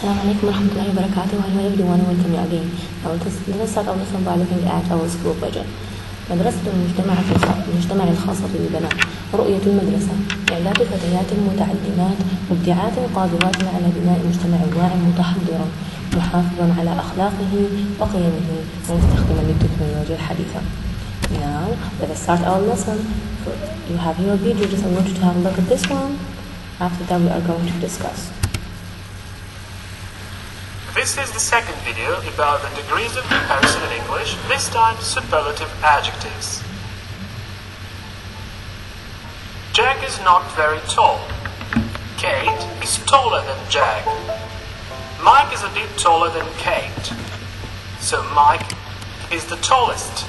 السلام عليكم ورحمة الله وبركاته. Hello everyone, welcome you again. Now let's, start our lesson by looking at our school budget. مدرسة المجتمع المجتمع الخاصة بالبنات رؤية المدرسة إعداد فتيات متعلمات مبدعات قادرات على بناء مجتمع واعٍ متحضرا محافظا على أخلاقه وقيمه ومستخدما للتكنولوجيا الحديثة. Now let's start our lesson. You have your video, just I want you to have a look at this one. After that we are going to discuss. This is the second video about the degrees of comparison in English, this time superlative adjectives. Jack is not very tall. Kate is taller than Jack. Mike is a bit taller than Kate. So Mike is the tallest.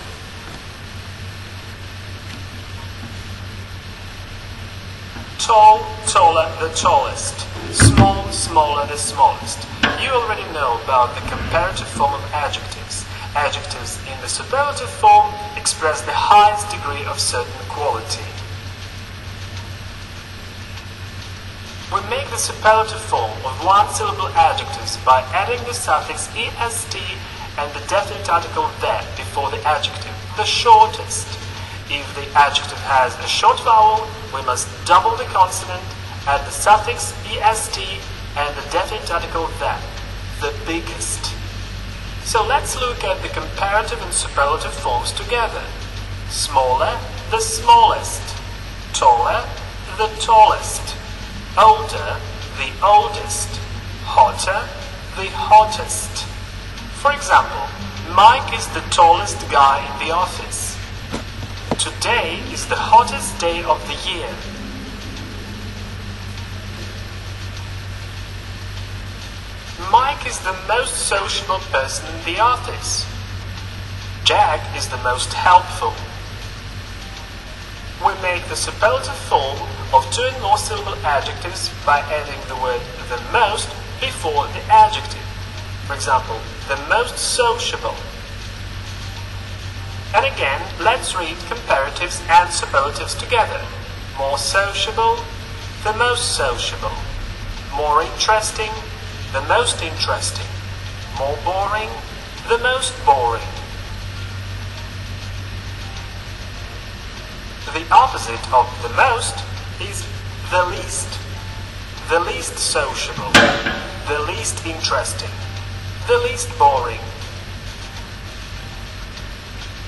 Tall, taller, the tallest. Small, smaller, the smallest. You already know about the comparative form of adjectives. Adjectives in the superlative form express the highest degree of certain quality. We make the superlative form of one-syllable adjectives by adding the suffix est and the definite article that before the adjective, the shortest. If the adjective has a short vowel, we must double the consonant, add the suffix est and the definite article that, the biggest. So let's look at the comparative and superlative forms together. Smaller, the smallest. Taller, the tallest. Older, the oldest. Hotter, the hottest. For example, Mike is the tallest guy in the office. Today is the hottest day of the year. Mike is the most sociable person in the office. Jack is the most helpful. We make the superlative form of two syllable adjectives by adding the word the most before the adjective. For example, the most sociable. And again, let's read comparatives and superlatives together. More sociable, the most sociable. More interesting, the most interesting. More boring, the most boring. The opposite of the most is the least. The least sociable, the least interesting, the least boring.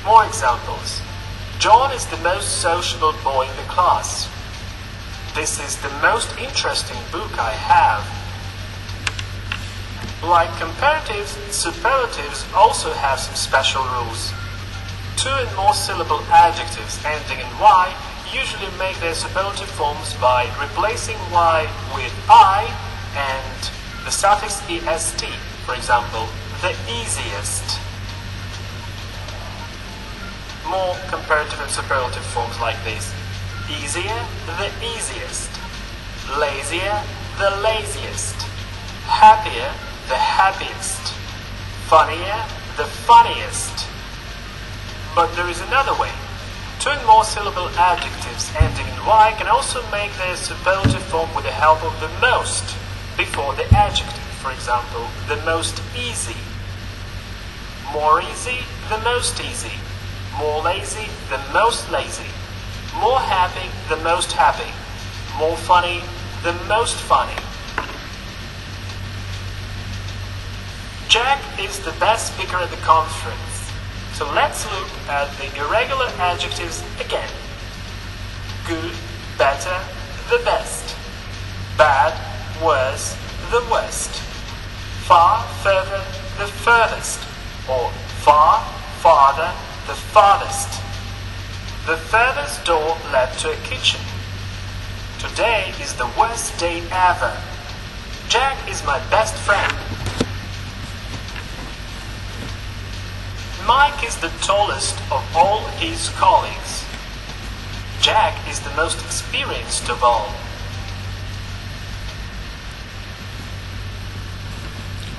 More examples. John is the most sociable boy in the class. This is the most interesting book I have. Like comparatives, superlatives also have some special rules. Two and more syllable adjectives ending in y usually make their superlative forms by replacing y with i and the suffix est. For example, the easiest. More comparative and superlative forms like these. Easier, the easiest. Lazier, the laziest. Happier, the happiest. Funnier, the funniest. But there is another way. Two and more syllable adjectives ending in y can also make their superlative form with the help of the most before the adjective. For example, the most easy. More easy, the most easy. More lazy, the most lazy. More happy, the most happy. More funny, the most funny. Jack is the best speaker at the conference. So let's look at the irregular adjectives again. Good, better, the best. Bad, worse, the worst. Far, further, the furthest. Or far, farther, the farthest. The furthest door led to a kitchen. Today is the worst day ever. Jack is my best friend. Mike is the tallest of all his colleagues. Jack is the most experienced of all.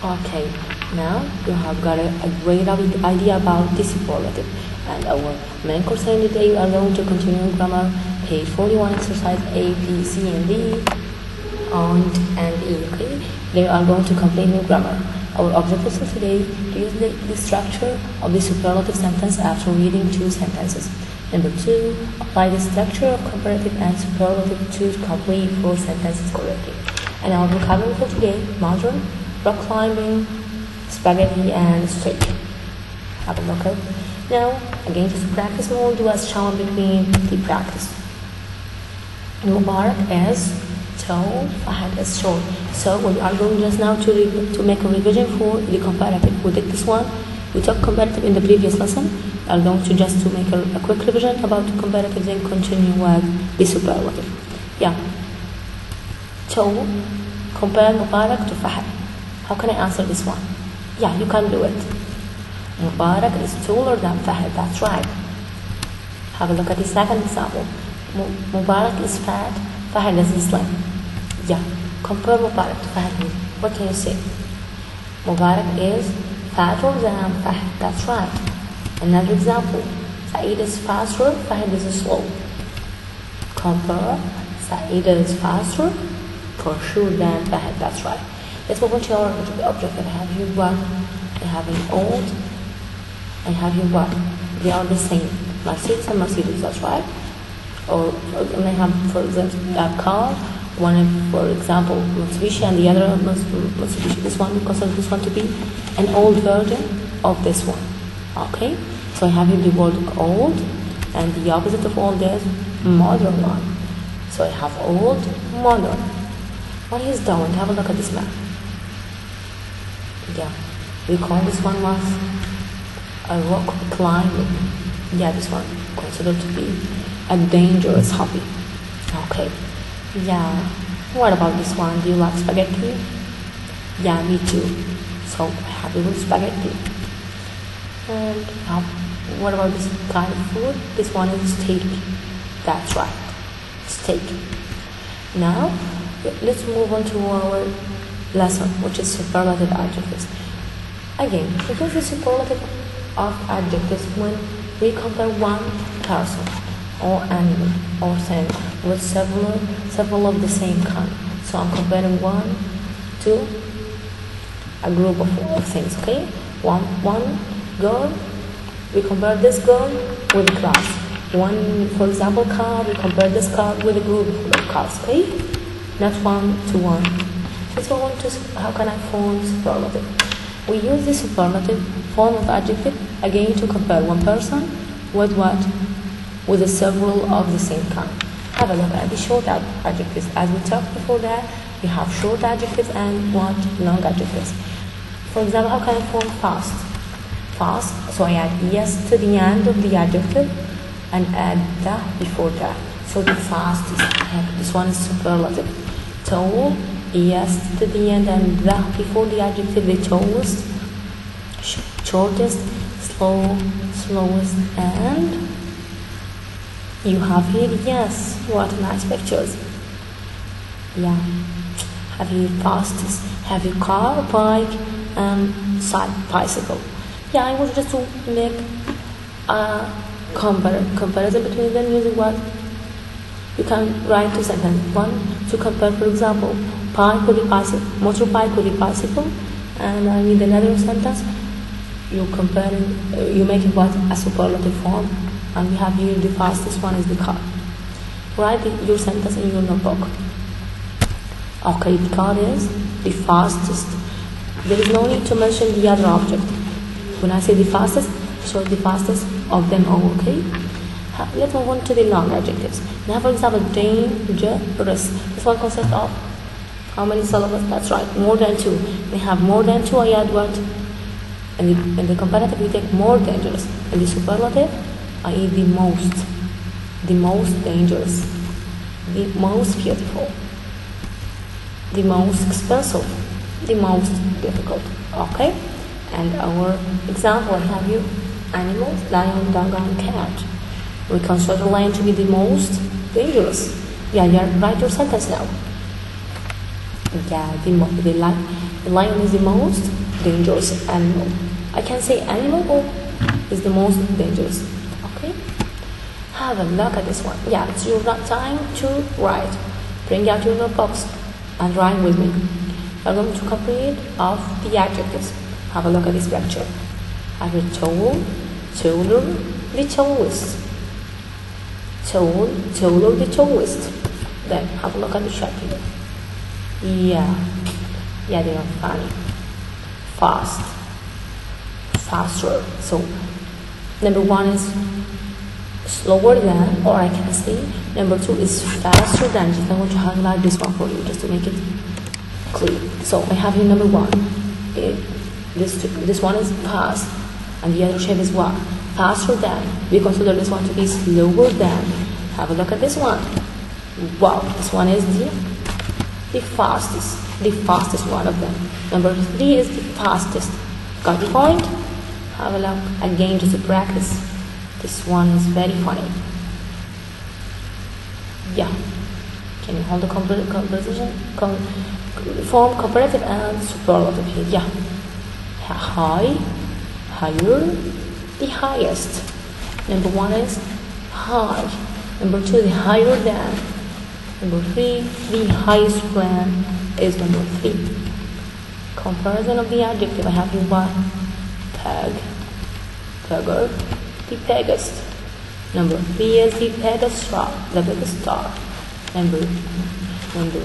Okay, now you have got a, a great idea about the superlative. And our main course today are going to continue grammar, page 41, exercise A, B, C, and D. and and e. Okay, they are going to complete new grammar. Our objective of today to use the, the structure of the superlative sentence after reading two sentences. Number two, apply the structure of comparative and superlative to complete four sentences correctly. And our vocabulary for today: modern, rock climbing, spaghetti, and steak. Have a look at. Now, again, just practice more, do as shown between the practice. Mubarak is tall, Fahad is short. So we are going just now to, to make a revision for the comparative. We did this one. We took comparative in the previous lesson. I'm going to just to make a, a quick revision about the comparative, then continue with the superlative. Yeah. So, compare Mubarak to Fahad. How can I answer this one? Yeah, you can do it. Mubarak is taller than Fahad, that's right. Have a look at the second example. Mubarak is fat, Fahad is slim. Yeah, compare Mubarak to Fahad. What can you say? Mubarak is fatter than Fahad, that's right. Another example. Saeed is faster, Fahad is slow. Compare. Saeed is faster, for sure than Fahad, that's right. Let's move on to our objective. I have you one, have an old, and have you one. They are the same. Mercedes and Mercedes, that's right. Or and I have, for example, a car. One, for example, Mitsubishi, and the other Mitsubishi. This one, we consider this one to be an old version of this one. Okay. So I have here the word old, and the opposite of old is modern one. So I have old, modern. What he's doing? Have a look at this map. Yeah, we call this one was a rock climbing. Yeah, this one considered to be a dangerous hobby. Okay. Yeah. What about this one? Do you like spaghetti? Yeah, me too. So happy with spaghetti. And um, what about this kind of food? This one is steak. That's right. Steak. Now let's move on to our lesson, which is superlative adjectives. Again, we use the superlative of adjectives when we compare one person or animal or thing with several several of the same kind. So I'm comparing one to a group of, of things. Okay, one one girl. We compare this girl with a class. One, for example, car. We compare this car with a group of cars. Okay, not one to one. Let's move to how can I form superlative. We use the superlative form of adjective again to compare one person with what? With a several of the same kind. Have a look at the short ad- adjectives. As we talked before that, we have short adjectives and what? Long adjectives. For example, how can I form fast? Fast, so I add yes to the end of the adjective and add the before that. So the fastest, this one is superlative. Tall, yes to the end and the before the adjective, the tallest, shortest, slow, slowest, and you have here yes. What nice pictures. Yeah. Have you fastest? Have you car, bike, and side bicycle? Yeah, I wanted just to make a compar- comparison between them using what you can write two sentences. One to compare, for example, bike with a bicycle, motorbike with a bicycle, and I need another sentence. You compare uh, you make it what a superlative form, and we have here the fastest one is the car. Write your sentence in your notebook. Okay, the car is the fastest. There is no need to mention the other object. When I say the fastest, show the fastest of them all. Okay. Let's move on to the long adjectives. Now, for example, dangerous. This one consists of how many syllables? That's right, more than two. We have more than two. I add what? In the, in the comparative, we take more dangerous. In the superlative, I add the most. The most dangerous. The most beautiful. The most expensive. The most difficult. Okay? And our example, I have you animals, lion, dog, and cat. We consider the lion to be the most dangerous. Yeah, yeah, write your sentence now. Yeah, the, the, lion, the lion is the most dangerous animal. I can say animal or is the most dangerous. Okay? Have a look at this one. Yeah, it's your time to write. Bring out your notebooks. and write with me. We're going to complete of the adjectives. Have a look at this picture. Have a tall, taller, the tallest. Tall, taller, the tallest. Then have a look at the here. Yeah, yeah, they are funny. Fast, faster. So number one is slower than, or I can say number two is faster than. Just I want to highlight this one for you, just to make it clear. So I have here number one. It, this this one is fast, and the other shape is what? Faster than. We consider this one to be slower than. Have a look at this one. Wow, this one is the the fastest, the fastest one of them. Number three is the fastest. Got the point? Have a look again just to practice. This one is very funny. Yeah. Can you hold the comp- composition? Com- form comparative and superlative here. Yeah. High, higher, the highest. Number one is high. Number two, the higher than. Number three, the highest plan is number three. Comparison of the adjective. I have here one. Peg, pegger, the biggest. Number three is the star, the biggest star. Number, number,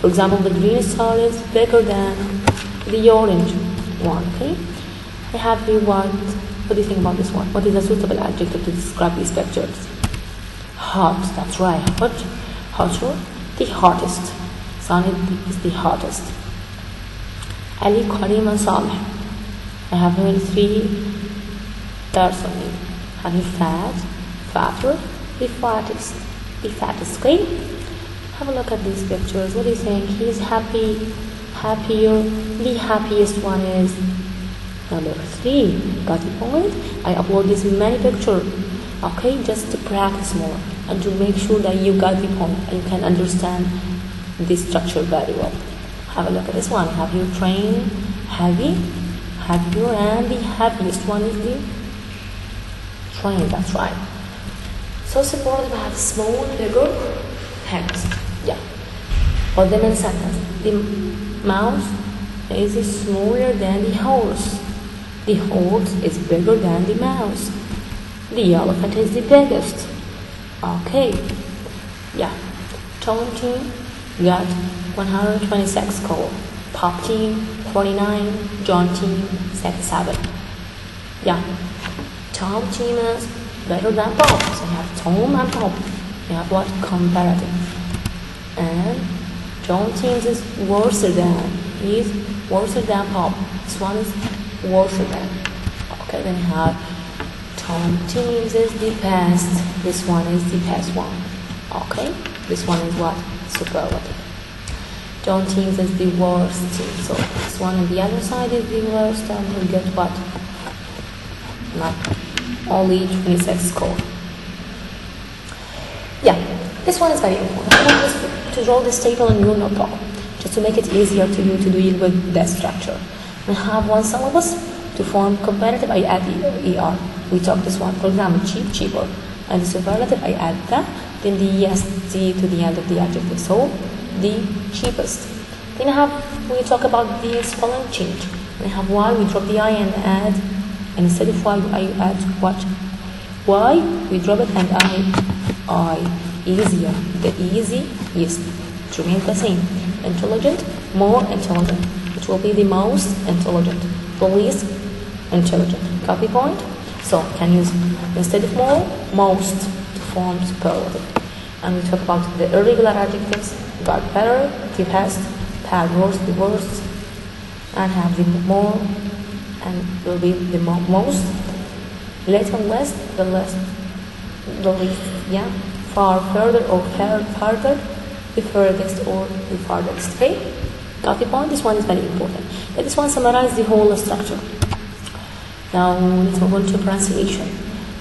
for example, the green star is bigger than the orange one. Okay, I have here one. What do you think about this one? What is a suitable adjective to describe these pictures? Hot. That's right. Hot, hotter, the hottest. Sunny is the hottest. Ali, Karim, and Saleh. I have here three persons. Have you fat, fatter, the fattest, the fattest. Okay. Have a look at these pictures. What do you think? He's happy, happier. The happiest one is number three. Got the point? I upload this many pictures. Okay, just to practice more and to make sure that you got the point and you can understand this structure very well. Have a look at this one. Have you trained heavy, happier, and the happiest one is the train. That's right. So supportive have small, bigger hands. Yeah. Put them in sentence. The mouse is smaller than the horse. The horse is bigger than the mouse. The elephant is the biggest. Okay. Yeah. Tom team got 126 score. Bob team 49. John team 67. Yeah. Tom team is better than Bob. So you have Tom and Bob. You have what? Comparative. And John team is worse than. He's worse than Bob. This one is worse than. Okay, then you have Tom teams is the best. This one is the best one. Okay, this one is what? Superlative. John teams is the worst team. So this one on the other side is the worst, and we get what? Not only 26 score. Yeah, this one is very important. To draw this table in your notebook, just to make it easier to you to deal with the structure. We have one syllabus to form comparative. I add er. We talk this one. For example, cheap, cheaper, and the superlative. I add that. Then the est to the end of the adjective. So the cheapest. Then I have we talk about the spelling change. We have y. We drop the i and add. And instead of why I add what? Why We drop it and I. I easier. The easy yes. to remains the same. Intelligent, more intelligent. It will be the most intelligent. The least intelligent. Copy point. So can use instead of more, most to form superlative. And we talk about the irregular adjectives. Got better, the best, had worse, the worst, and have the more, and will be the mo- most. And less, the less, the least. Yeah, far further or far farther, the furthest or the farthest. Okay, the point. This one is very important. But this one summarizes the whole structure. Now let's move on to pronunciation.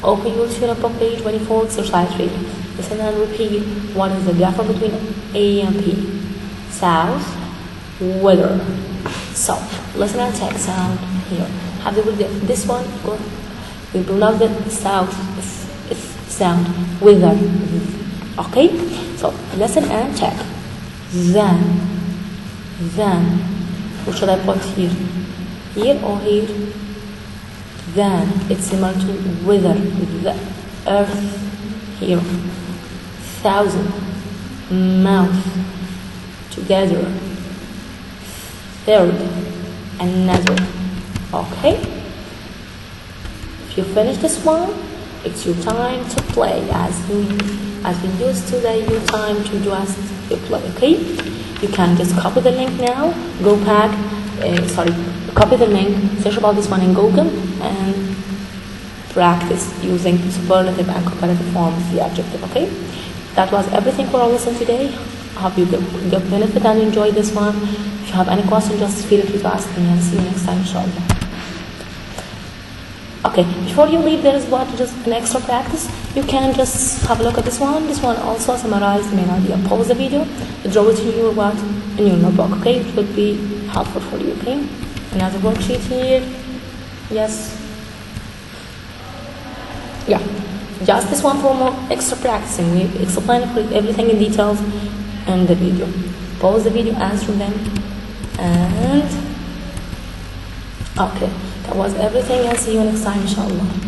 Open your student book page 24, exercise 3. Listen and repeat what is the difference between A and P. South, weather. So, listen and take sound here. Have it? this one? Good. We pronounce the south is sound weather. Okay? So, listen and check. Then, Then, what should I put here? Here or here? Then, it's similar to wither, with the earth here. Thousand, mouth, together. Third, another. Okay? If you finish this one, it's your time to play as we as we used today your time to just play okay you can just copy the link now go back uh, sorry copy the link search about this one in google and practice using superlative and comparative forms the adjective okay? That was everything for our lesson today. I hope you get benefit and enjoy this one. If you have any question just feel free to ask me and see you next time inshallah Okay, before you leave, there is what just an extra practice. You can just have a look at this one. This one also summarized main idea. Pause the video, draw it in your what in your notebook. Okay, it would be helpful for you. Okay, another worksheet here. Yes. Yeah, just this one for more extra practicing. We explain everything in details in the video. Pause the video, answer them, and okay. That was everything. I'll see you next time, inshallah.